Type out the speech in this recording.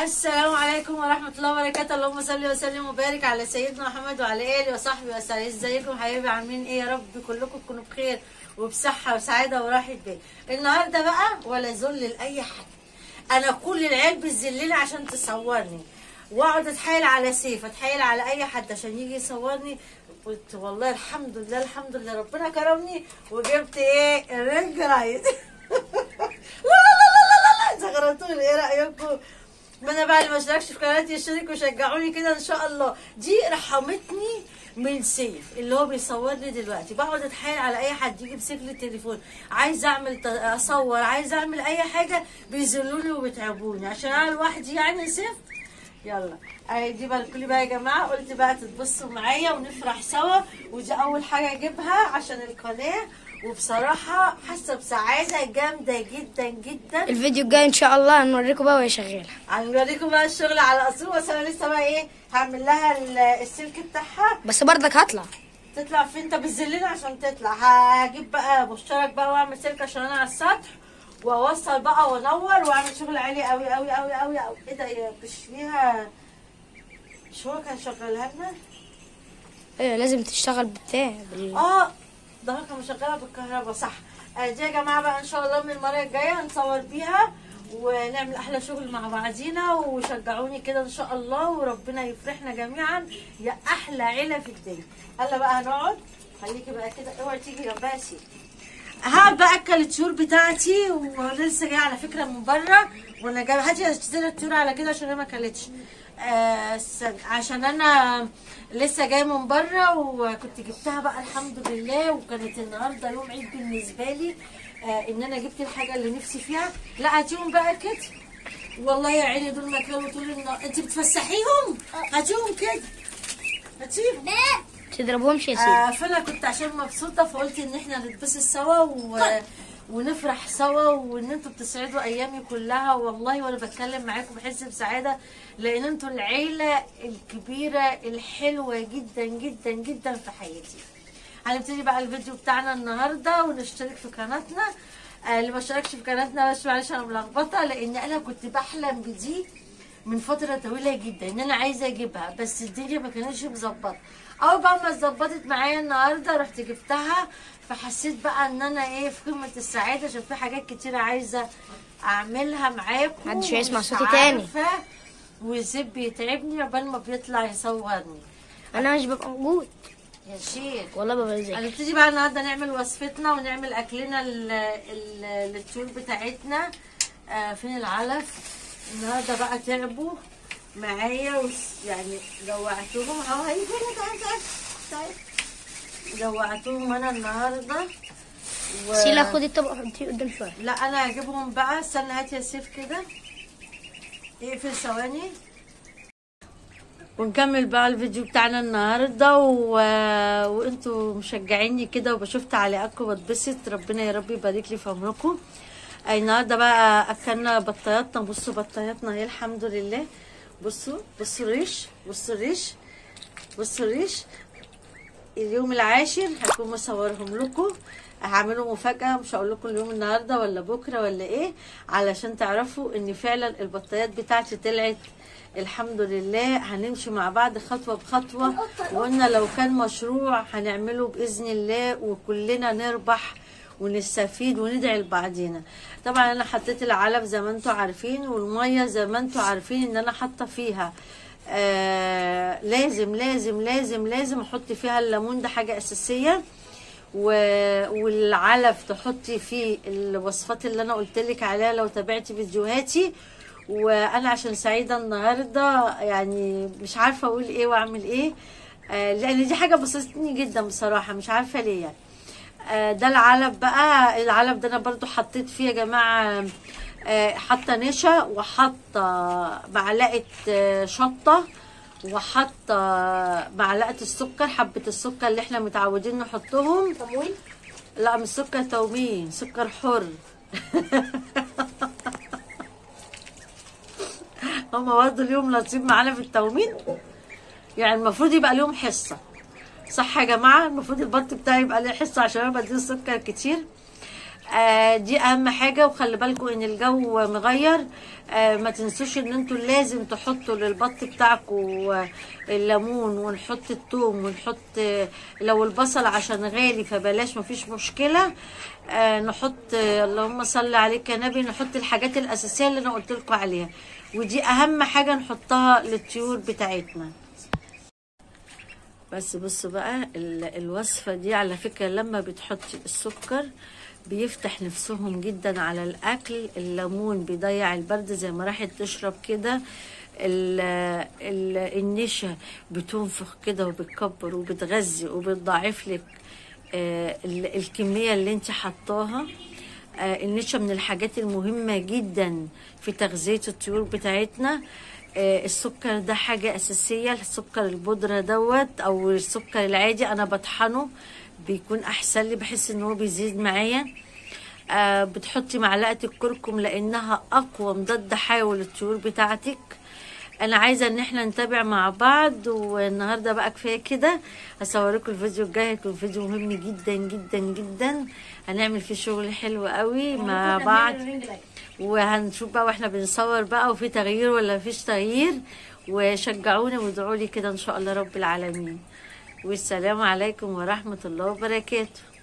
السلام عليكم ورحمة الله وبركاته. اللهم صل وسلم وبارك على سيدنا محمد وعلى آله وصحبه وسلم. ازيكم حبايبي عاملين إيه؟ يا رب كلكم تكونوا بخير وبصحة وسعادة وراحة بال النهاردة بقى ولا ذل لأي حد. أنا كل العيال بتذلني عشان تصورني. واقعد أتحايل على سيف أتحايل على أي حد عشان يجي يصورني. قلت والله الحمد لله الحمد لله. ربنا كرمني وجبت إيه؟ ال ring light لا لا لا لا لا لا زغرتوني إيه رايكم أنا بقى اللي ما اشتركش في قناتي يشترك وشجعوني كده إن شاء الله. دي رحمتني من سيف اللي هو بيصورني دلوقتي. بقعد اتحايل على أي حد يجي يمسك لي التليفون عايز أعمل أصور عايز أعمل أي حاجة بيذلوني وبيتعبوني. عشان أنا لوحدي يعني سيف؟ يلا. أهي دي بقى الكل بقى يا جماعة. قلت بقى تتبصوا معايا ونفرح سوا. ودي أول حاجة أجيبها عشان القناة. وبصراحة حاسة بسعادة جامدة جدا جدا. الفيديو الجاي إن شاء الله هنوريكم بقى وهي شغالة. هنوريكم بقى الشغل على اصول بس أنا لسه بقى إيه هعمل لها ال- السلك بتاعها. بس برضك هطلع. تطلع فين؟ انت بتذلنا عشان تطلع. هجيب بقى مشترك بقى وأعمل سلك عشان أنا على السطح وأوصل بقى وأنور وأعمل شغل عالي قوي قوي قوي قوي قوي إيه ده؟ مش فيها مش هو كان شغالها لنا أيوه لازم تشتغل بتاع. آه كان مشغلها بالكهرباء. صح. آه دي يا جماعة بقى إن شاء الله من المرة الجاية هنصور بيها ونعمل أحلى شغل مع بعضينا وشجعوني كده إن شاء الله وربنا يفرحنا جميعا. يا أحلى عيلة في الدنيا. هلا بقى هنقعد. خليكي بقى كده اوعي تيجي جنبها سيدي بقى اكل الطيور بتاعتي ولسه جاية على فكرة من بره. وأنا جاية هاتي الطيور على كده عشان أنا ما اكلتش آه عشان أنا لسه جاية من بره وكنت جبتها بقى الحمد لله وكانت النهارده يوم عيد بالنسبة لي آه إن أنا جبت الحاجة اللي نفسي فيها. لا هاتيهم بقى كده. والله يا عيني دول ما كانوا طول النهار أنت بتفسحيهم؟ هاتيهم كده. هاتيهم. تضربهمش يا سيدي. آه فأنا كنت عشان مبسوطة فقلت إن إحنا نتبسط سوا و... ونفرح سوا وإن أنتوا بتسعدوا أيامي كلها. والله وأنا بتكلم معاكم بحس بسعادة لأن أنتوا العيلة الكبيرة الحلوة جدا جدا جدا في حياتي. هنبتدي بقى الفيديو بتاعنا النهارده ونشترك في قناتنا. آه اللي ما اشتركش في قناتنا بس معلش أنا ملخبطة لأن أنا كنت بحلم بدي من فترة طويلة جدا إن أنا عايزة أجيبها بس الدنيا ما كانتش مظبطة أول بقى ما اتظبطت معايا النهاردة رحت جبتها فحسيت بقى إن أنا إيه في قمة السعادة عشان في حاجات كتيرة عايزة أعملها معاكم محدش هيسمع صوتي تاني. وزيب بيتعبني عقبال ما بيطلع يصورني. أنا مش ببقى موجود. يا شيخ. والله ببقى زي هنبتدي بقى النهارده نعمل وصفتنا ونعمل أكلنا للطيور بتاعتنا. آه فين العلف؟ النهارده بقى تعبوا معايا يعني جوعتهم. أهو هيجوا تعال تعال تعال جوعتهم أنا النهارده و... سيلا خدي الطبق حطيه قدام شوية. لا أنا هجيبهم بقى. استنى هات يا سيف كده. اقفل ثواني. ونكمل بقى الفيديو بتاعنا النهارده و... وانتوا مشجعيني كده وبشوف تعليقاتكم بتبسط ربنا يا رب يبارك لي في عمركم. أي النهارده بقى أكلنا بطاياتنا بصوا بطاياتنا اهي الحمد لله. بصوا بصوا الريش بصوا الريش بصوا الريش اليوم العاشر هكون مصورهم لكم. هعملوا مفاجأة مش هقول لكم اليوم النهاردة ولا بكرة ولا إيه علشان تعرفوا إن فعلا البطايات بتاعتي طلعت. الحمد لله. هنمشي مع بعض خطوة بخطوة. وقلنا لو كان مشروع هنعمله بإذن الله وكلنا نربح ونستفيد وندعي لبعضينا. طبعا أنا حطيت العلف زي ما أنتم عارفين والمية زي ما أنتم عارفين إن أنا حاطة فيها آه لازم لازم لازم لازم أحط فيها الليمون ده حاجة أساسية. و... والعلف تحطي فيه الوصفات اللي أنا قلت لك عليها لو تابعتي فيديوهاتي. وأنا عشان سعيدة النهارده يعني مش عارفة أقول إيه وأعمل إيه آه لأن دي حاجة بسطتني جدا بصراحة مش عارفة ليه يعني. ده العلب بقى. العلب ده أنا برضو حطيت فيه يا جماعة آه، حاطة نشا وحاطة معلقة آه، شطة وحاطة معلقة السكر حبة السكر اللي إحنا متعودين نحطهم. تموين لا مش سكر تومين سكر حر. هما برضه اليوم لطيف معانا في التومين يعني المفروض يبقى ليهم حصة. صح يا جماعة؟ المفروض البط بتاعي يبقى ليه حصة عشان أنا بديه سكر كتير. آه دي أهم حاجة وخلي بالكم إن الجو مغير. آه ما تنسوش إن أنتوا لازم تحطوا للبط بتاعكم الليمون ونحط الثوم ونحط آه، لو البصل عشان غالي فبلاش مفيش مشكلة. آه نحط آه اللهم صل عليك يا نبي نحط الحاجات الأساسية اللي أنا قلت لكم عليها. ودي أهم حاجة نحطها للطيور بتاعتنا. بس بصوا بقى ال- الوصفة دي على فكرة لما بتحطي السكر بيفتح نفسهم جدا على الأكل الليمون بيضيع البرد زي ما راحت تشرب كده ال- ال- النشا بتنفخ كده وبتكبر وبتغذي وبتضاعف لك آه، ال- الكمية اللي انت حطاها. آه، النشا من الحاجات المهمة جدا في تغذية الطيور بتاعتنا. السكر ده حاجة أساسية. السكر البودرة دوت أو السكر العادي أنا بطحنه بيكون أحسن لي بحس إن هو بيزيد معايا. آه، بتحطي معلقة الكركم لأنها أقوى مضاد حيوي للطيور بتاعتك. أنا عايزة إن إحنا نتابع مع بعض والنهاردة بقى كفاية كده. هصوركم الفيديو الجاي هيكون فيديو مهم جدا جدا جدا. هنعمل فيه شغل حلو قوي مع بعض. وهنشوف بقى وإحنا بنصور بقى وفي تغيير ولا مفيش تغيير. وشجعوني وادعوا لي كده إن شاء الله رب العالمين. والسلام عليكم ورحمة الله وبركاته.